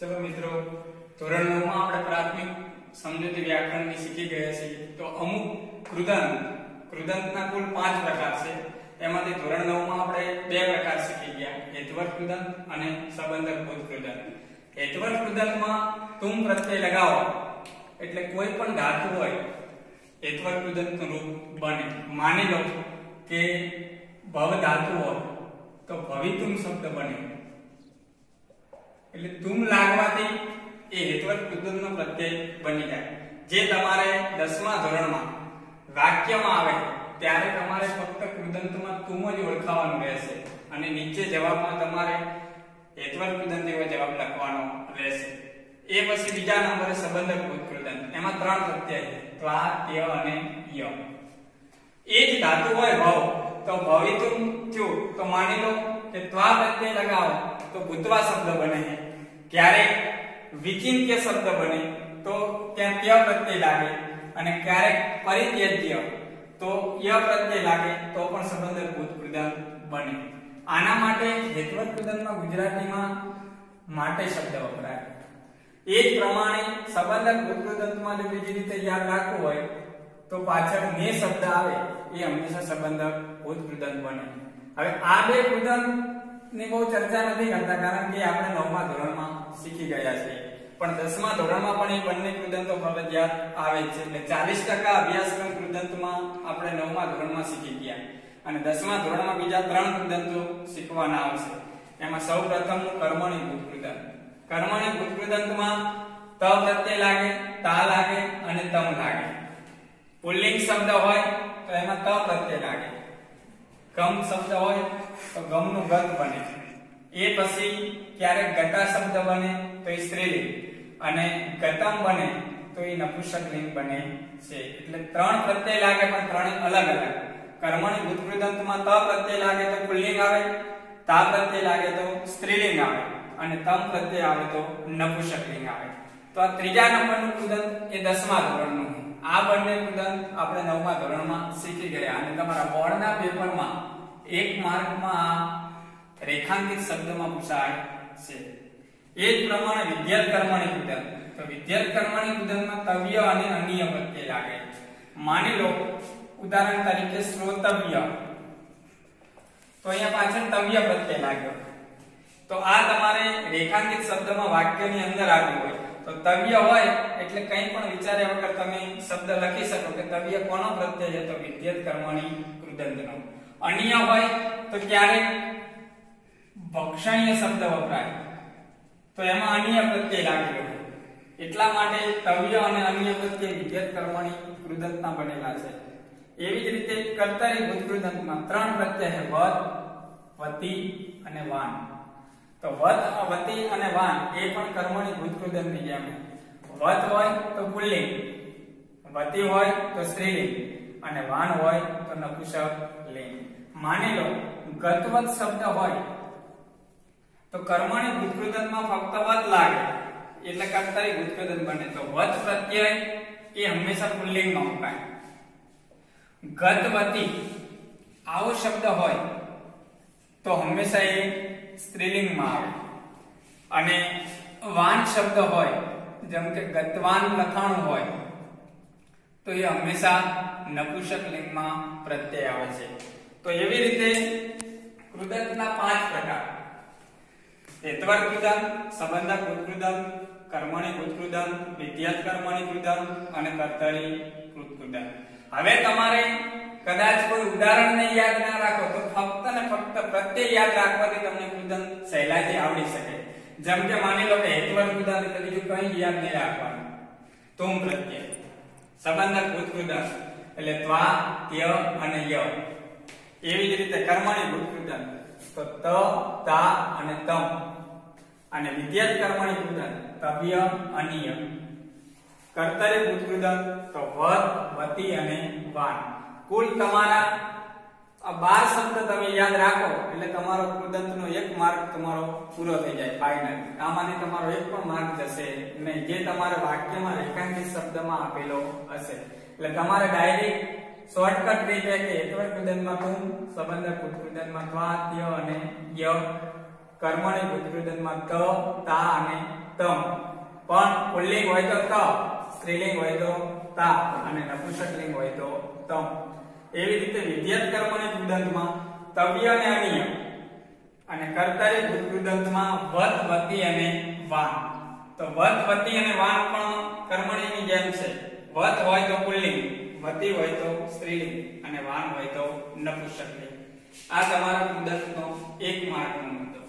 ચલો મિત્રો ધોરણ 9 માં આપણે પ્રાથમિક સમજૂતી વ્યાકરણની શીખી ગયા છીએ. તો અમુક કૃદંત, કૃદંતના કુલ પાંચ પ્રકાર છે. એમાંથી ધોરણ 9 માં આપણે બે પ્રકાર શીખી ગયા. હેતવર્ત કૃદંત અને સંબંધક બોધ કૃદંત. હેતવર્ત કૃદંતમાં તુમ પ્રત્યય લગાવો, એટલે કોઈ પણ ધાતુ હોય, હેતવર્ત કૃદંતનું રૂપ બને. માની લો કે ભવ ધાતુ હોય, તો ભવિતુમ શબ્દ બને. એટલે તુમ લાગવાથી એ હેતવર્ત કૃદંતનો પ્રત્યય બની જાય. જે તમારે 10મા ધોરણમાં વાક્યમાં આવે ત્યારે તમારે ફક્ત કૃદંતમાં તુમ જ ઓળખાવાનું રહેશે અને નીચે જવાબમાં તમારે હેતવર્ત કૃદંત જવાબ લખવાનો રહેશે. એ પછી બીજા નંબરે સંબંધક કૃદંત. એમાં ત્રણ પ્રત્યય છે. ત્વા ત્ય અને ય. એ જ ધાતુ હોય ભવ. તો ભવિતું થયું. તો માની લો કે ત્વા પ્રત્યય લગાવો. તો ભૂતવા શબ્દ બને છે. ક્યારેક વિચિંત્ય શબ્દ બને, તો ત્યાં ત્ય પ્રત્યય લાગે અને ક્યારેક પરિત્યજ્ય, તો ય પ્રત્યય લાગે, તો પણ સંબંધક ભૂત બને. આના માટે હેતવત કૃદંતમાં ગુજરાતીમાં માટે શબ્દ વપરાય. એ જ પ્રમાણે સંબંધક ભૂત જો બીજી રીતે યાદ રાખવું હોય, તો પાછળ ને શબ્દ આવે, એ હંમેશા સંબંધક ભૂત બને. હવે આ બે કૃદંત ની બહુ ચર્ચા નથી કરતા, કારણ કે આપણે નવમા ધોરણમાં શીખી ગયા છીએ. પણ દસમા ધોરણમાં પણ એ બંને કૃદંતો ફરજિયાત આવે છે. એટલે ચાલીસ ટકા અભ્યાસક્રમ કૃદંતમાં આપણે નવમા ધોરણમાં શીખી ગયા. અને દસમા ધોરણમાં બીજા ત્રણ કૃદંતો શીખવાના આવશે. એમાં સૌ પ્રથમ કર્મણી ભૂત કૃદંત કર્મણી ભૂત કૃદંતમાં ત પ્રત્યય લાગે, તા લાગે અને તમ લાગે. પુલ્લિંગ શબ્દ હોય તો એમાં ત પ્રત્યય લાગે. ગમ શબ્દ હોય તો ગમનું ગત બને. એ પછી ક્યારેક ગતા શબ્દ બને તો એ સ્ત્રીલિંગ. અને ગતમ બને તો એ નપુંસકલિંગ બને છે. એટલે ત્રણ પ્રત્યય લાગે પણ ત્રણેય અલગ અલગ. કર્મણી ભૂતકૃદંતમાં ત પ્રત્યય લાગે તો પુલ્લિંગ આવે, તા પ્રત્યય લાગે તો સ્ત્રીલિંગ આવે, અને તમ પ્રત્યય આવે તો નપુંસકલિંગ આવે. તો આ ત્રીજા નંબરનું કૃદંત એ દસમા ધોરણનું આ બંને કૃદંત આપણે નવમા ધોરણમાં શીખી ગયા અને તમારા બોર્ડના પેપરમાં એક માર્કમાં રેખાંકિત શબ્દમાં પૂછાય છે. એ જ પ્રમાણે વિદ્યાર્થ કર્મણી કૃદંત તો વિદ્યાર્થ કર્મણી કૃદંતમાં તવ્ય અને અન્ય પ્રત્યય લાગે માની લો, ઉદાહરણ તરીકે શ્રોતવ્ય. તો અહીંયા પાછળ તવ્ય પ્રત્યય લાગ્યો. તો આ તમારે રેખાંકિત શબ્દમાં વાક્યની અંદર આવ્યું હોય. તો તવ્ય હોય એટલે કંઈ પણ વિચાર્યા વગર તમે શબ્દ લખી શકો કે તવ્ય કોનો પ્રત્યય છે? તો વિદ્યત કર્મણી કૃદંતનો. અન્ય હોય તો ક્યારેક ભક્ષણીય શબ્દ વપરાય. તો એમાં અન્ય પ્રત્યય લાગેલો હોય. એટલા માટે તવ્ય અને અન્ય પ્રત્યય વિદ્યત કર્મણી કૃદંતના બનેલા છે. એવી જ રીતે કર્તરી ભૂતકૃદંતમાં ત્રણ પ્રત્યય છે. વદ વતી અને વાન. તો વત વતી અને વાન, એ પણ કર્મણી ભૂતકૃદંતની જેમ. વત હોય તો પુલ્લિંગ, વતી હોય તો સ્ત્રીલિંગ, અને વાન હોય તો નપુંસક લિંગ માની લો, ગતવત શબ્દ હોય, તો કર્મણી ભૂતકૃદંતમાં ફક્ત વત લાગે. એટલે કર્તરી ભૂતકૃદંત બને. તો વત પ્રત્યય એ હંમેશા પુલ્લિંગમાં મુકાય. ગતવતી આવો શબ્દ હોય, તો હંમેશા એ સ્ત્રીલિંગમાં આવે. અને વાન શબ્દ હોય, જેમ કે ગતવાન લખાણું હોય, તો એ હંમેશા નપુંસક લિંગમાં પ્રત્યય આવે છે. તો એવી રીતે કૃદંતના પાંચ પ્રકાર. હેતવર કૃદંત, સંબંધક કૃદંત કર્મણી કૃદંત વિદ્યાત કર્મણી કૃદંત અને કર્તરી કૃદંત હવે તમારે કદાચ કોઈ ઉદાહરણને યાદ ના રાખો તો ફક્ત ને ફક્ત પ્રત્યય યાદ રાખવાથી તમને કૃદંત સહેલાઈથી આવડી શકે. જેમ કે માની લો કે હેતવર કૃદંત એટલે બીજું કંઈ યાદ નહીં રાખવાનું. તુમ પ્રત્યય સંબંધક કૃદંત એટલે ત્વા, ત્ય અને ય. એવી જ રીતે કર્મણી કૃદંત તો ત, તા અને તમ. અને વિદ્યાર્થ કર્મણી કૃદંત તવ્ય અનિય કર્તરી ભૂતકૃદંત તો વદ, વતી અને વાન. કુલ તમારા, આ બાર શબ્દ તમે યાદ રાખો, એટલે તમારો કુદંતનો એક માર્ક તમારો પૂરો થઈ જાય ફાઇનલ આમાંથી તમારો એક પણ માર્ક જશે નહીં, જે તમારા વાક્યમાં રેખાંકિત શબ્દમાં આપેલો હશે. એટલે તમારે ડાયરેક્ટ શોર્ટકટ રીતે કે હેતવર કુદંતમાં તું, સંબંધ કુદંતમાં ત્વા ત્ય અને ય, કર્મણી કુદંતમાં ત, તા અને તમ. પણ પુલ્લિંગ હોય તો ત, સ્ત્રીલિંગ હોય તો તા અને નપુંસકલિંગ હોય તો તમ. એવી રીતે વિધેયક કર્મની કૃદંતમાં તવ્ય અને અન્ય અને કર્તરી કૃદંતમાં વત, વતી અને વાન. તો વત, વતી અને વાન પણ કર્મણીની જેમ છે. વત હોય તો પુલ્લિંગ, વતી હોય તો સ્ત્રીલિંગ અને વાન હોય તો નપુંસકલિંગ. આ તમારા કૃદંતનો એક માર્ગનો મુદ્દો.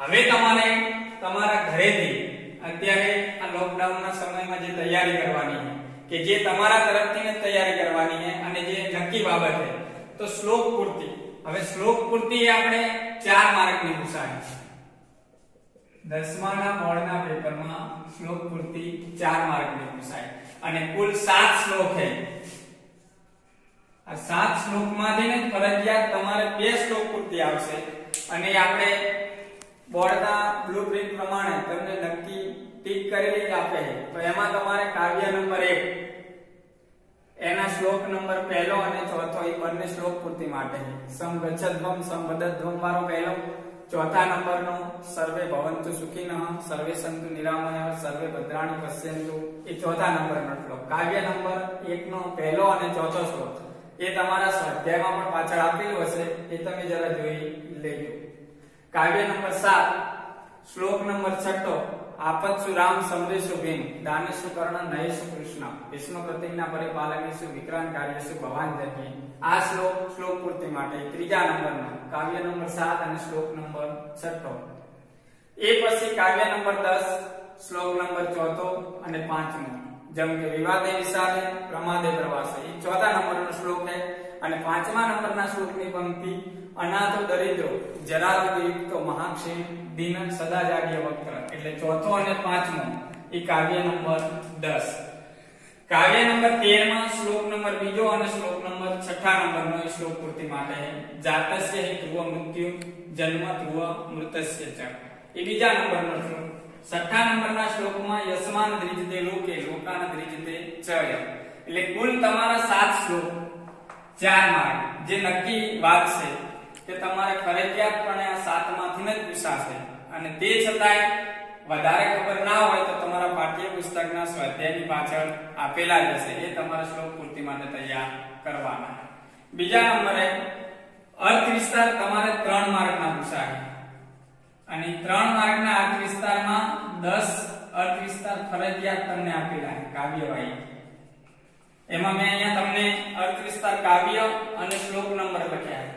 હવે તમારે તમારા ઘરેથી અત્યારે આ લોકડાઉનના સમયમાં જે તૈયારી કરવાની છે કે જે તમારા તરફથી ને તૈયારી કરવાની છે અને જે નક્કી બાબત છે. તો શ્લોક પૂર્તિ. હવે શ્લોક પૂર્તિ આપણે ચાર માર્કની પૂછાય. દસમાના બોર્ડના પેપરમાં શ્લોક પૂર્તિ 4 માર્કની પૂછાય. અને કુલ સાત શ્લોક છે. આ 7 શ્લોકમાંથી ને ફરજિયાત તમારે બે શ્લોક પૂર્તિ આવશે. અને આપણે બોર્ડના બ્લુપ્રિન્ટ પ્રમાણે તમને નક્કી ટીક કરેલી જ આપે છે. તો એમાં તમારે કાવ્ય નંબર 1 એના શ્લોક નંબર પહેલો અને ચોથો, એ બંને શ્લોક પૂર્તિ માટે છે. સમગચ્છદ્વમ સંવદધ્વમ વાળો પહેલો. ચોથા નંબરનો, સર્વે ભવંતુ સુખિનઃ, સર્વે સંતુ નિરામય, સર્વે ભદ્રાણી પશ્યંતુ. એ ચોથા નંબરનો શ્લોક. કાવ્ય નંબર 1 નો પહેલો અને ચોથો શ્લોક. એ તમારા સ્વાધ્યાયમાં પણ પાછળ આપેલું હશે. એ તમે જરા જોઈ લેજો. કાવ્ય નંબર 7 શ્લોક નંબર 6 આપત્સુ રામ સમરેશુ ભીમ દાનેશુ કર્ણ નયેશુ કૃષ્ણ વિષ્ણુ પ્રતિજ્ઞા પરિપાલનેશુ વિક્રાંત કાર્યેશુ ભવાન જન્યે આ શ્લોક શ્લોક પૂર્તિ માટે ત્રીજા નંબરનો કાવ્ય નંબર 7 અને શ્લોક નંબર 6 એ પછી કાવ્ય નંબર 10 શ્લોક નંબર 4 અને 5મો જેમ કે વિવાદે વિશાલે, પ્રમાદે પ્રવાસે. એ ચોથા નંબરનો શ્લોક છે. અને પાંચમા નંબરના શ્લોકની પંક્તિ, અનાથો દરિદ્રો જરારોગ યુક્તો મહાક્ષેમ દિન સદા જાગ્ય વક્ર એટલે ચોથો અને પાંચમો, એ કાવ્ય નંબર 10 કાવ્ય નંબર 13 માં શ્લોક નંબર બીજો અને શ્લોક નંબર છઠ્ઠા નંબરનો એ શ્લોક પૂર્તિ માટે જાતસ્ય હિ ધ્રુવ મૃત્યુ, જન્મ ધ્રુવ મૃતસ્ય ચ. એ બીજા નંબરનો શ્લોક. છઠ્ઠા નંબરના શ્લોકમાં યસ્માન દ્રિજતે લોકે, લોકાન દ્રિજતે ચ એટલે કુલ તમારા સાત શ્લોક ચાર માર્ક જે નક્કી વાત છે કે તમારે ફરજિયાતપણે આ સાતમાંથી જ પૂછાશે અને તે છતાંય વધારે ખબર ના હોય તો તમારા પાઠ્યપુસ્તકના સ્વાધ્યાયની પાછળ આપેલા જ હશે. એ તમારે શ્લોક પૂર્તિ માટે તૈયાર કરવાના. બીજા નંબરે, અર્થ વિસ્તાર તમારે ત્રણ માર્કના પૂછાય અને ત્રણ માર્કના અર્થ વિસ્તારમાં 10 અર્થ વિસ્તાર ફરજિયાત તમને આપેલા કાવ્યવાહી. એમાં મેં અહીંયા વિસ્તાર કાવ્ય અને શ્લોક નંબર લખ્યા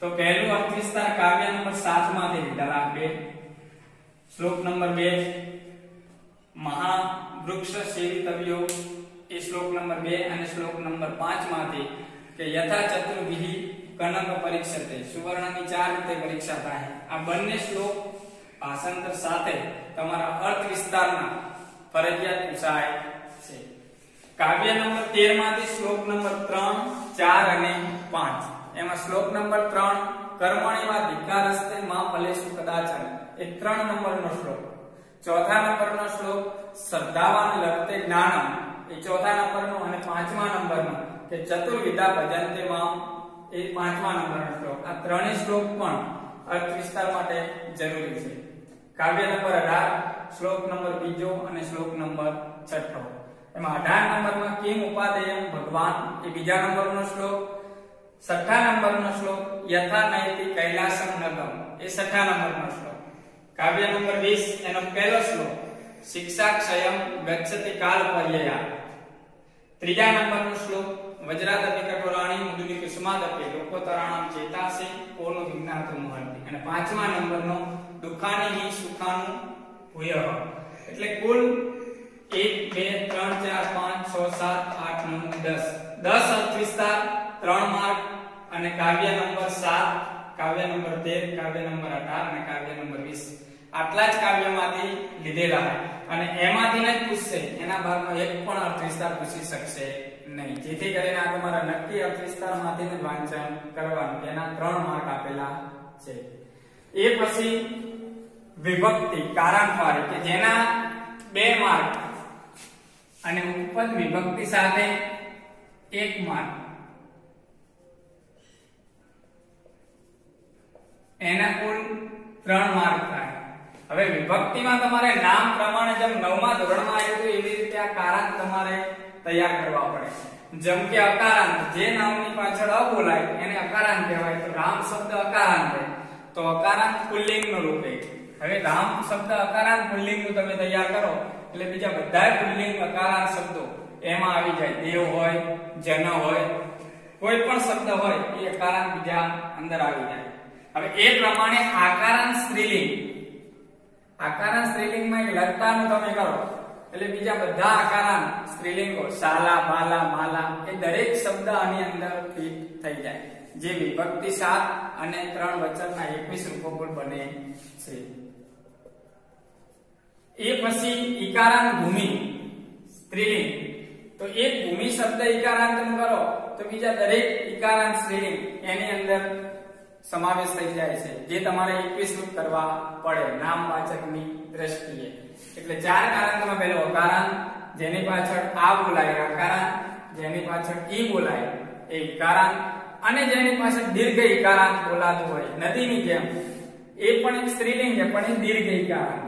તો પહેલું અર્થ કાવ્ય નંબર 7 માંથી લીધેલા બે. શ્લોક નંબર 2 મહા વૃક્ષ સેવિતવ્યો. એ શ્લોક નંબર 2 અને શ્લોક નંબર 5 માંથી કે યથા ચતુર્વિધિ કનક પરીક્ષતે, સુવર્ણની ચાર રીતે પરીક્ષા થાય. આ બંને શ્લોક ભાષાંતર સાથે તમારા અર્થ વિસ્તારના ફરજિયાત પૂછાય છે. કાવ્ય નંબર 13 માંથી શ્લોક નંબર 3 4 અને 5 એમાં શ્લોક નંબર 3 કર્મણીમાં ધિકારસ્તે માં ફલેશુ કદાચન. એ 3 નંબરનો શ્લોક. ચોથા નંબરનો શ્લોક, શ્રદ્ધાવાન લગતે જ્ઞાનમ. એ ચોથા નંબરનો અને પાંચમા નંબરનો, કે ચતુર્વિધા ભજંતે માં. એ પાંચમા નંબરનો શ્લોક. આ ત્રણેય શ્લોક પણ અર્થ વિસ્તાર માટે જરૂરી છે. કાવ્ય નંબર 18 શ્લોક નંબર બીજો અને શ્લોક નંબર છઠ્ઠો. એમાં 18 નંબરમાં કિમ ઉપાદેયમ ભગવાન, એ બીજા નંબરનો શ્લોક, છઠ્ઠા નંબરનો શ્લોક યથા નયતિ કૈલાસમ નગમ એ છઠ્ઠા નંબરનો શ્લોક. કાવ્ય નંબર 20 એનો પહેલો શ્લોક શિક્ષા ક્ષયમ ગચ્છતિ કાલ પર્યયા. ત્રીજા નંબરનો શ્લોક વજ્રાદપી કટોરાણી મુદુની કુસુમાદપી લોકોતરાણામ ચેતાસે કોનો વિજ્ઞાતો મહર્તિ અને પાંચમા નંબરનો દુખાની સુખાનું ભૂય એટલે કુલ 1 2 3 4 5 6 7 8 9 10 10 અર્થ વિસ્તાર, ત્રણ માર્ક અને કાવ્ય નંબર સાત, કાવ્ય નંબર તેર, કાવ્ય નંબર 18 અને કાવ્ય નંબર વીસ. આટલા જ કાવ્યમાંથી લીધેલા અને એમાંથી જ પૂછશે, એના ભાગમાં એક પણ અર્થ વિસ્તાર પૂછી શકશે નહીં. જેથી કરીને આ તમારા નક્કી અર્થ વિસ્તારમાંથી જ વાંચન કરવાનું. એના ત્રણ માર્ક આપેલા છે. એ પછી વિભક્તિ કારણવાળી કે જેના બે માર્ક અને ઉપપદ વિભક્તિ સાથે એક માર્ક એના કુલ ત્રણ માર્ક થાય. હવે વિભક્તિમાં તમારે નામ પ્રમાણે જેમ નવમા ધોરણમાં આવ્યું હતું, એવી રીતે આ કારાંત તમારે તૈયાર કરવા પડે જેમ કે અકારાંત, જે નામની પાછળ અ બોલાય, એને અકારાંત કહેવાય. તો રામ શબ્દ અકારાંત તો અકારાંત પુલ્લિંગનું રૂપ હવે રામ શબ્દ અકારાંત પુલ્લિંગનું તમે તૈયાર કરો. એટલે બીજા બધા પુલ્લિંગ અકારાંત શબ્દો એમાં આવી જાય. દેવ હોય, જન હોય, કોઈ પણ શબ્દ હોય, એ અકારાંત બીજા અંદર આવી જાય. હવે એ પ્રમાણે આકારાંત સ્ત્રીલિંગ. આકારાંત સ્ત્રીલિંગમાં એક લતાનું તમે કરો. એટલે બીજા બધા આકારાંત સ્ત્રીલિંગો, શાલા, બાલા, માલા, એ દરેક શબ્દ આની અંદર ફિટ થઈ જાય. જે વિભક્તિ સાત અને ત્રણ વચનના 21 રૂપો પણ બને છે. એ પછી ઈકારાંત ભૂમિ, સ્ત્રીલિંગ. તો એક ભૂમિ શબ્દ ઈકારાંતનું કરો, તો બીજા દરેક ઈકારાંત સ્ત્રીલિંગ એની અંદર સમાવેશ થઈ જાય છે, જે તમારે 21 રૂપ કરવા પડે નામવાચકની દ્રષ્ટિએ. એટલે ચાર કારાંતમાં પહેલો અકારાંત, જેની પાછળ આ બોલાય અકારાંત જેની પાછળ ઈ બોલાય, એ ઈકારાંત, અને જેની પાછળ દીર્ઘ ઈકારાંત બોલાતું હોય, નદીની જેમ. એ પણ એક સ્ત્રીલિંગ છે, પણ એ દીર્ઘ ઈકારાંત.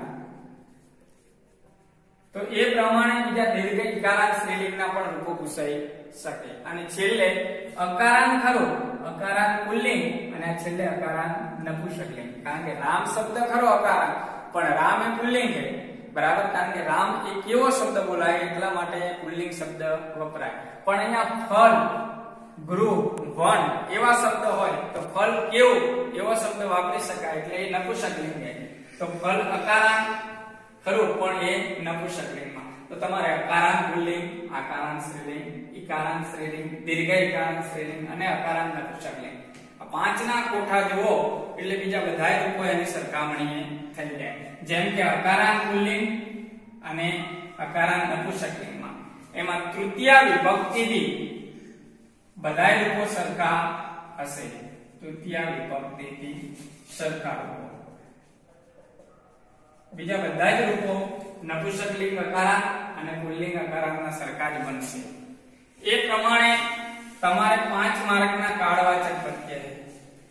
તો એ પ્રમાણે બીજા દીર્ઘ ઇકારાંત સ્ત્રીલિંગના પણ રૂપો પૂછાઈ શકે. અને છેલ્લે અકારાંત ખરો, અકારાંત પુલ્લિંગ અને છેલ્લે અકારાંત નપુંસકલિંગ. કારણ કે રામ શબ્દ ખરો અકારાંત, પણ રામ એ પુલ્લિંગ છે. બરાબર? કારણ કે રામ એ કેવો શબ્દ બોલાય એટલા માટે પુલ્લિંગ શબ્દ વપરાય. પણ અહીંયા ફળ ગૃહ વન એવા શબ્દ હોય તો ફળ કેવું? એવો શબ્દ વાપરી શકાય એટલે એ નપુંસકલિંગ છે. તો ફળ અકારાંત ખરું, પણ એ નપુંસકલિંગમાં તો તમારે અકારાંત પુલ્લિંગ આકારાંત સ્ત્રીલિંગ ઇકારાંત સ્ત્રીલિંગ દીર્ઘ ઈકારાંત સ્ત્રીલિંગ અને અકારાંત નપુંસકલિંગ આ પાંચના કોઠા જુઓ, એટલે બીજા બધાય રૂપો એની સરખામણીએ થઈ જાય. જેમ કે અકારાંત પુલ્લિંગ અને અકારાંત નપુંસકલિંગમાં એમાં તૃતીય વિભક્તિથી બધાય રૂપો સરખા હશે. તૃતીય વિભક્તિથી સરખા બીજા બધા જ રૂપો નપુંસકલિંગ અકારાંત અને પુલ્લિંગ અકારાંતના સરખા જ બનશે. એ પ્રમાણે તમારે પાંચ માર્કના કાળવાચક પ્રત્યય.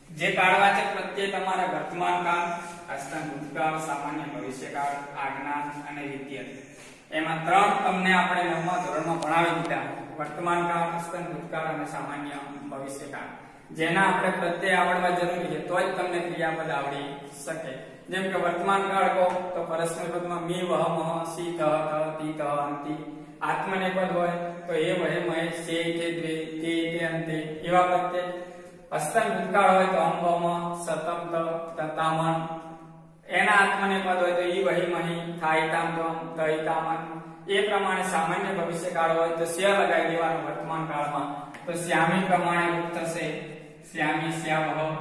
જે કાળવાચક પ્રત્યય તમારે વર્તમાન કાળ હસ્તન ભૂતકાળ, સામાન્ય ભવિષ્યકાળ આજ્ઞા અને વિદ્યત એમાં ત્રણ તમને આપણે નવમા ધોરણમાં ભણાવી દીધા. વર્તમાન કાળ અસ્તન ભૂતકાળ અને સામાન્ય ભવિષ્યકાળ. જેના આપણે પ્રત્યય આવડવા જરૂરી છે તો જ તમને ક્રિયાપદ આવડી શકે. જેમ કે વર્તમાન કાળ કહો, તો પરસ્મય પદમાં મી વહ મહ સી ત ત તી ત. અંતિ આત્મનેપદ હોય, તો એ વહે, મહે, સે તે દ્વે તે તે. અંતે એવા પ્રત્યય હસ્તન ભૂતકાળ હોય તો અંબમ સતમ, ત તતામન એના આત્મનેપદ હોય તો ઈ વહી, મહી, થાય, તામ, તમ તઈ તામન. એ પ્રમાણે સામાન્ય ભવિષ્યકાળ હોય તો સ્ય લગાવી દેવાનું વર્તમાન કાળમાં. તો શ્યામી પ્રમાણે રૂપ થશે શ્યામી શ્યામહ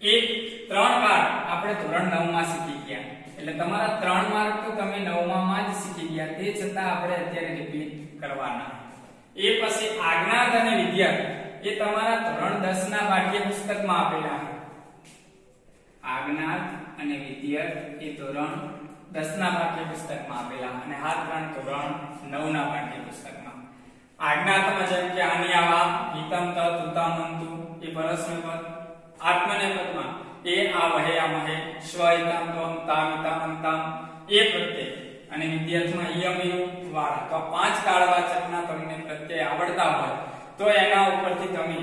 એક ત્રણ માર્ક આપણે ધોરણ 9 માં શીખી ગયા. એટલે તમારા ત્રણ માર્ક તો તમે નવમામાં જ શીખી ગયા. તે છતાં આપણે અત્યારે રિપીટ કરવાના. એ પછી આજ્ઞાત અને વિદ્યાર્થ એ તમારા ધોરણ 10 ના પાઠ્યપુસ્તકમાં આપેલા છે. આજ્ઞાત અને વિદ્યાર્થ એ ધોરણ 10 ના પાઠ્યપુસ્તકમાં આપેલા અને આ ત્રણ ધોરણ 9 ના પાઠ્યપુસ્તકમાં. આજ્ઞાતમાં જેમ કે આનિયાવા હિતમ ત તુતામંતુ એ પરસ્મય પદ એ આ વહે આ મહે સ્વ તમ. તામ એ પ્રત્યય. અને વિદ્યાર્થીમાં યમિયુ વાળા તો પાંચ કાળવાચકના તમને પ્રત્યય આવડતા હોય, તો એના ઉપરથી તમે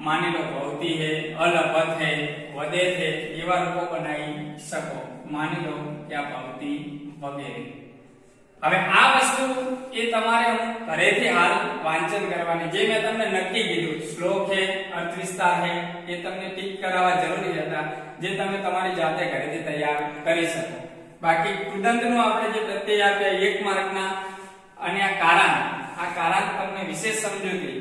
માની લો ભૌતિ હે, અલભત હે વદે હે એવા રૂપો બનાવી શકો. માની લો કે આ ભૌતિ વગેરે. હવે આ વસ્તુ એ તમારે ઘરેથી હાલ વાંચન કરવાની. જે મેં તમને નક્કી કીધું, શ્લોક છે અર્થ વિસ્તાર છે એ તમને ટીક કરાવવા જરૂરી હતા, જે તમે તમારી જાતે ઘરેથી તૈયાર કરી શકો. બાકી કૃદંતનું આપણે જે પ્રત્યય આપ્યા એક માર્કના, અને આ કારણ આ કારણ તમને વિશેષ સમજૂતી.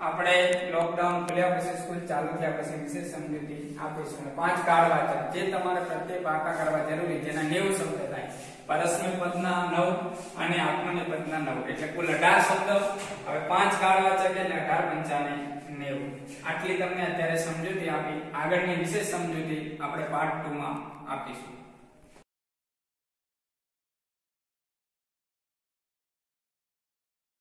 આપણે લોકડાઉન ખુલ્યા પછી સ્કૂલ ચાલુ થયા પછી વિશેષ સમજૂતી આપીશું. પાંચ કાળ વાંચન જે તમારે પ્રત્યે પાકા કરવા જરૂરી, જેના 90 શબ્દ થાય. પરસ્મય પદના 9 અને આત્મને પદના 9 એટલે કુલ 18 શબ્દ. હવે પાંચ કાળ વાચક એટલે 18 પંચાને 90 આટલી તમને અત્યારે સમજૂતી આપી. આગળની વિશેષ સમજૂતી આપણે પાર્ટ 2 માં આપીશું.